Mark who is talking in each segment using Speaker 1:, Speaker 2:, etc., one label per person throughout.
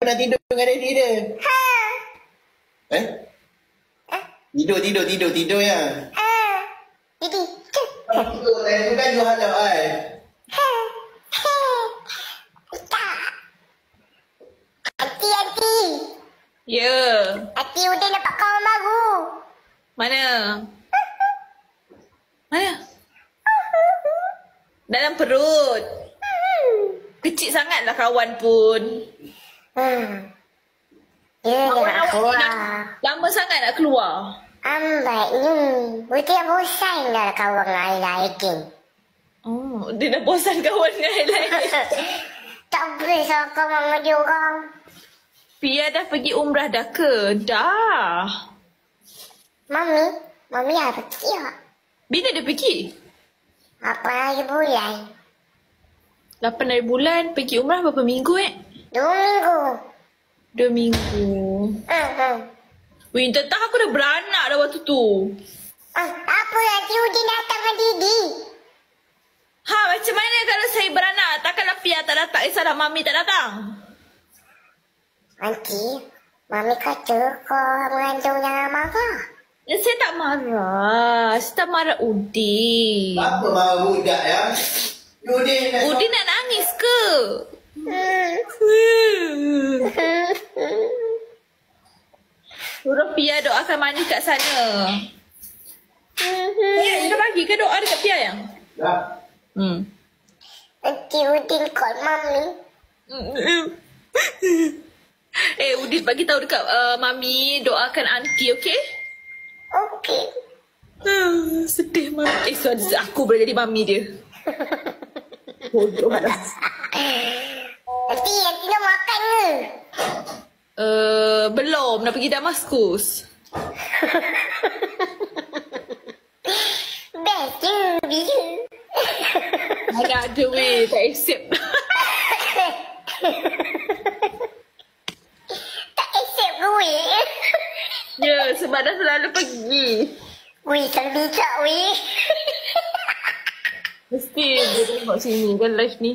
Speaker 1: pernah tidur dengan daddy dia?
Speaker 2: Ha.
Speaker 1: Eh? Tidur, tidur, tidur, tidur ya.
Speaker 2: Ha. Didi.
Speaker 1: Tidur, saya tu kan you hadap I.
Speaker 2: Ha. Ha. Tak.
Speaker 3: Ya.
Speaker 2: Aunty udah dapat kawan baru.
Speaker 3: Mana? Mana? Dalam perut. Kecil sangatlah kawan pun.
Speaker 2: Hmm. Dia dah nak keluar.
Speaker 3: Lama sangat nak keluar.
Speaker 2: Ambat ni. Betul yang bosan dah kawan dengan Ayla Ekin.
Speaker 3: Oh, dia dah bosan kawan dengan yang lain.
Speaker 2: Tak boleh sama kawan dengan dia orang.
Speaker 3: Pia dah pergi umrah dah ke? Dah.
Speaker 2: Mami, Mami dah pergi tak?
Speaker 3: Bila dia pergi?
Speaker 2: Apa lagi bulan?
Speaker 3: 8 hari bulan pergi umrah berapa minggu eh?
Speaker 2: Dua minggu.
Speaker 3: Dua minggu.
Speaker 2: Hmm, hmm.
Speaker 3: Wih, tentang aku dah beranak dah waktu tu.
Speaker 2: Ah, apa nanti Udin datang dengan Didi?
Speaker 3: Ha, macam mana kalau saya beranak? Takkanlah Pia tak datang? Eh, salah Mami tak datang?
Speaker 2: Nanti, Mami kata kau mengandung jangan marah.
Speaker 3: Eh, saya tak marah. Saya tak marah Udin.
Speaker 1: Apa marah budak ya? Udin nak
Speaker 3: Udin nak nangis ke?
Speaker 2: Hmm.
Speaker 3: Suruh Pia doakan Mani kat sana. Ya, dia bagi ke doa dekat Pia yang?
Speaker 1: Dah.
Speaker 3: Hmm.
Speaker 2: Nanti Udin call Mami.
Speaker 3: eh, Udin bagi tahu dekat uh, Mami doakan aunty, okey?
Speaker 2: Okey.
Speaker 3: Ah, sedih Mami. Eh, so aku boleh jadi Mami dia. Bodoh lah.
Speaker 2: Ke?
Speaker 3: Uh, belum, nak pergi Damaskus.
Speaker 2: Best je, bila?
Speaker 3: Ada ada weh, tak accept.
Speaker 2: Tak accept gue.
Speaker 3: ya, sebab dah selalu pergi.
Speaker 2: Weh, tak bijak weh.
Speaker 3: Mesti dia tengok sini kan live ni.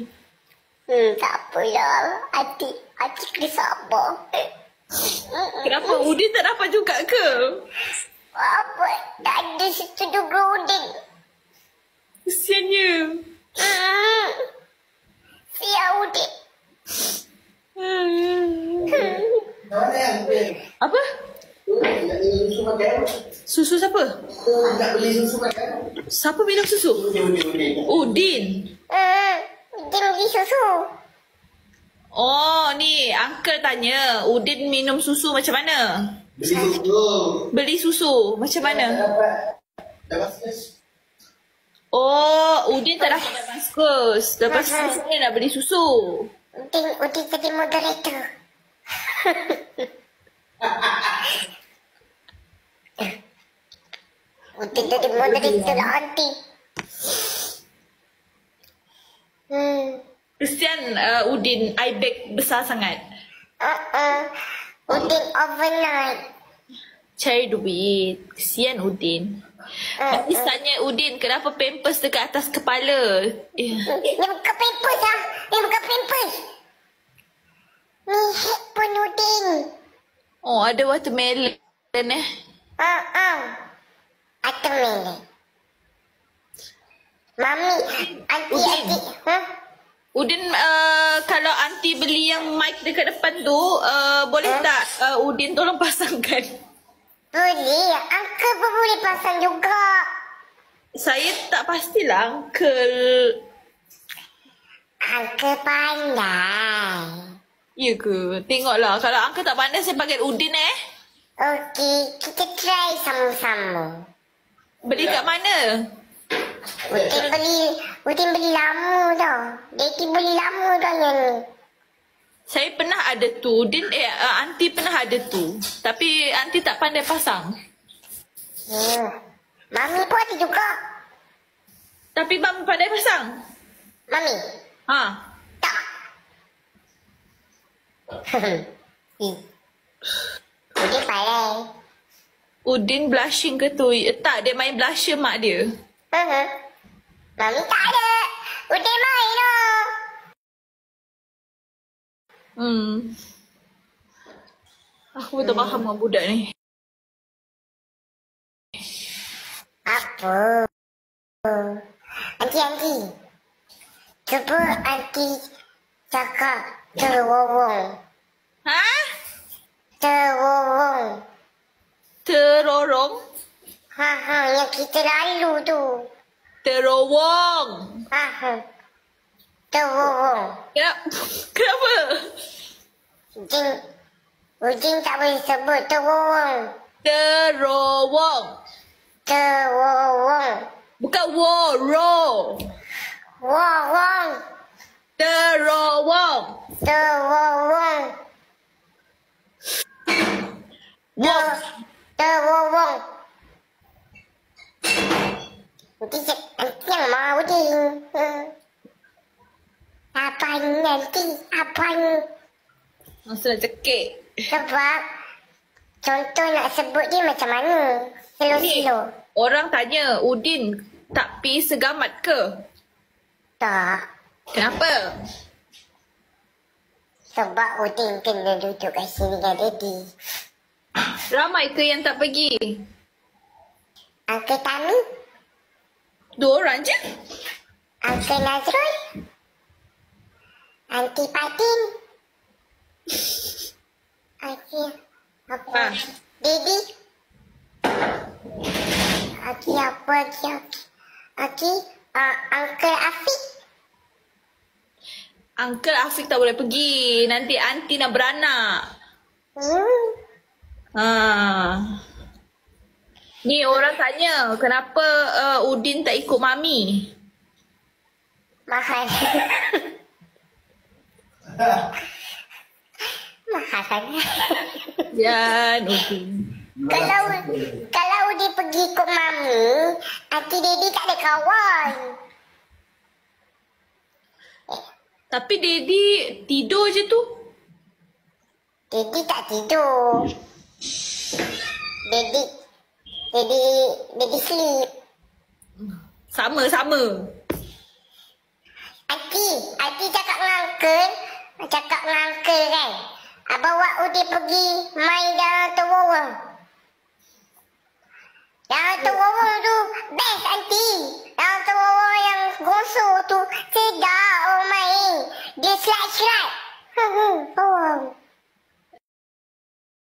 Speaker 2: Hmm, tak apalah. Adik, adik kena sabar.
Speaker 3: Kenapa Udin tak dapat juga ke?
Speaker 2: Apa? Tak ada situ juga Udin.
Speaker 3: Kesiannya.
Speaker 2: Hmm. Udin.
Speaker 3: Hmm.
Speaker 1: Yang Udin?
Speaker 3: Apa?
Speaker 1: Nak minum susu
Speaker 3: siapa?
Speaker 1: Oh, nak beli susu makan?
Speaker 3: Siapa minum susu?
Speaker 1: Udin, Udin, Udin.
Speaker 3: Udin.
Speaker 2: Hmm. Beli susu.
Speaker 3: Oh, ni uncle tanya, Udin minum susu macam mana?
Speaker 1: Beli susu.
Speaker 3: Beli susu macam mana?
Speaker 1: Dapat. Dapat.
Speaker 3: Oh, Udin tak dapat Damaskus. Lepas tu saya nak beli susu.
Speaker 2: Udin, Udin jadi moderator. Udin jadi moderator lah aunty. Hmm.
Speaker 3: Kesian uh, Udin, eye bag besar sangat.
Speaker 2: Uh-uh. Udin overnight.
Speaker 3: Cari duit. Kesian Udin. Nanti tanya Udin kenapa pampers dekat atas kepala. Eh,
Speaker 2: Dia buka pampers lah. Dia buka pampers. Ni handphone Udin.
Speaker 3: Oh, ada watermelon eh.
Speaker 2: Uh-uh. Atau melon. Mami, aunty, aunty. Huh?
Speaker 3: Udin, uh, kalau aunty beli yang mic dekat depan tu, uh, boleh tak uh, Udin tolong pasangkan?
Speaker 2: Boleh. Uncle pun boleh pasang juga.
Speaker 3: Saya tak pastilah uncle.
Speaker 2: Uncle pandai.
Speaker 3: Ya ke? Tengoklah. Kalau uncle tak pandai, saya panggil Udin eh.
Speaker 2: Okey, kita try sama-sama.
Speaker 3: Beli kat mana?
Speaker 2: Udin beli, Udin beli lama dah. Daddy beli lama yang ni.
Speaker 3: Saya pernah ada tu. Udin, eh, uh, aunty pernah ada tu. Tapi aunty tak pandai pasang.
Speaker 2: Hmm. Mami pun ada juga.
Speaker 3: Tapi bang pandai pasang.
Speaker 2: Mami,
Speaker 3: Ha.
Speaker 2: tak. Hmm. Udin pandai.
Speaker 3: Udin blushing ke tu? Eh, Tak, dia main blusher mak dia.
Speaker 2: Uh-huh. Mami tak ada. Udin main lah.
Speaker 3: Hmm. Aku betul faham dengan budak ni.
Speaker 2: Apa? Aunty, aunty. Cuba aunty cakap terwowong.
Speaker 3: Ha?
Speaker 2: Terwowong.
Speaker 3: Terorong?
Speaker 2: Ha ha, yang kita lalu tu.
Speaker 3: Terowong.
Speaker 2: Ha. Terwowong.
Speaker 3: Kenapa? Kenapa?
Speaker 2: Jin. Ujin tak boleh sebut terwowong.
Speaker 3: Terowong.
Speaker 2: Terwowong.
Speaker 3: Bukan wo, ro.
Speaker 2: Wowong.
Speaker 3: Terowong.
Speaker 2: Terwowong.
Speaker 3: Wo.
Speaker 2: Terwowong. Nanti cak- nanti yang mau ding. Hmm. Apa ni nanti? Apa ni?
Speaker 3: Masa nak cekik.
Speaker 2: Sebab contoh nak sebut dia macam mana? Slow-slow.
Speaker 3: Orang tanya, Udin tak pi segamat ke?
Speaker 2: Tak.
Speaker 3: Kenapa?
Speaker 2: Sebab Udin kena duduk kat sini dengan Daddy.
Speaker 3: Ramai ke yang tak pergi?
Speaker 2: Uncle Tami,
Speaker 3: Dua orang je?
Speaker 2: Uncle Nazrul, Aunty Patin, Aunty apa?
Speaker 3: Ah.
Speaker 2: Daddy. Aunty apa lagi? Aunty, uh, Uncle Afiq.
Speaker 3: Uncle Afiq tak boleh pergi. Nanti aunty nak beranak.
Speaker 2: Hmm.
Speaker 3: Ha. Ni orang tanya, kenapa uh, Udin tak ikut mami?
Speaker 2: Mahal. Mahal sangat.
Speaker 3: Yan, Udin.
Speaker 2: Kalau kalau dia pergi ikut mami, Aunty Daddy tak ada kawan.
Speaker 3: Tapi Daddy tidur je tu.
Speaker 2: Daddy tak tidur. Daddy Daddy Daddy sleep.
Speaker 3: Sama-sama.
Speaker 2: Aunty, Aunty cakap dengan Uncle, cakap dengan Uncle kan. Ah, Bawa Udi pergi main dalam terowong. Dalam terowong tu best Aunty. Dalam terowong yang gosok tu sedap oh main. Dia slide-slide. Hmm, oh.